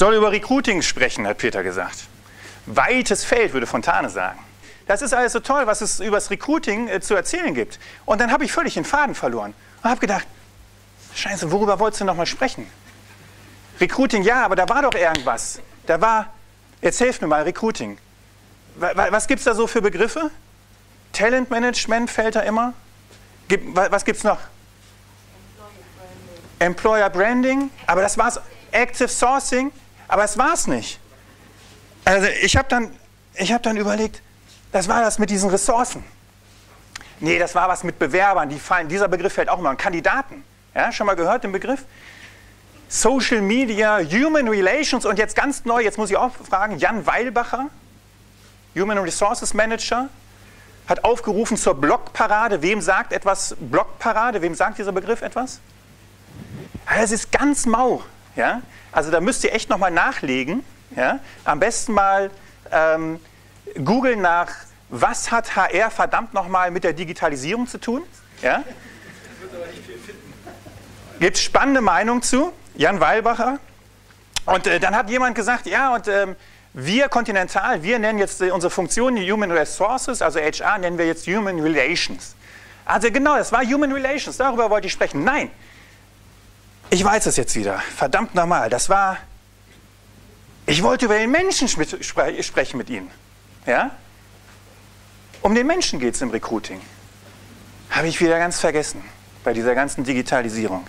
soll über Recruiting sprechen, hat Peter gesagt. Weites Feld, würde Fontane sagen. Das ist alles so toll, was es über das Recruiting äh, zu erzählen gibt. Und dann habe ich völlig den Faden verloren und habe gedacht, scheiße, worüber wolltest du nochmal sprechen? Recruiting, ja, aber da war doch irgendwas. Da war, jetzt helft mir mal, Recruiting. Was gibt es da so für Begriffe? Talentmanagement fällt da immer. Was gibt es noch? Employer Branding, aber das war's. Active Sourcing, aber das war's nicht. Also ich habe dann, hab dann überlegt, das war das mit diesen Ressourcen. Nee, das war was mit Bewerbern, die fallen, dieser Begriff fällt auch an. Kandidaten. Ja, schon mal gehört den Begriff? Social Media, Human Relations und jetzt ganz neu, jetzt muss ich auch fragen, Jan Weilbacher, Human Resources Manager, hat aufgerufen zur Blockparade. Wem sagt etwas Blockparade? Wem sagt dieser Begriff etwas? Es ist ganz mau. Ja? Also da müsst ihr echt nochmal nachlegen. Ja? Am besten mal ähm, googeln nach, was hat HR verdammt nochmal mit der Digitalisierung zu tun? Ja? Gibt spannende Meinungen zu? Jan Weilbacher. Und äh, dann hat jemand gesagt, ja, und ähm, wir Continental, wir nennen jetzt äh, unsere Funktion Human Resources, also HR, nennen wir jetzt Human Relations. Also genau, das war Human Relations, darüber wollte ich sprechen. Nein, ich weiß es jetzt wieder. Verdammt nochmal. Das war. Ich wollte über den Menschen sprechen mit Ihnen. Ja? Um den Menschen geht es im Recruiting. Habe ich wieder ganz vergessen bei dieser ganzen Digitalisierung.